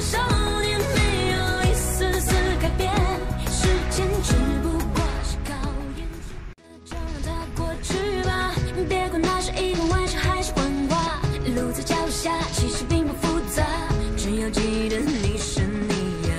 少年没有一丝丝改变，时间只不过是考验，就让它过去吧。别管那是一个玩笑还是谎话，路在脚下，其实并不复杂，只要记得你是你呀。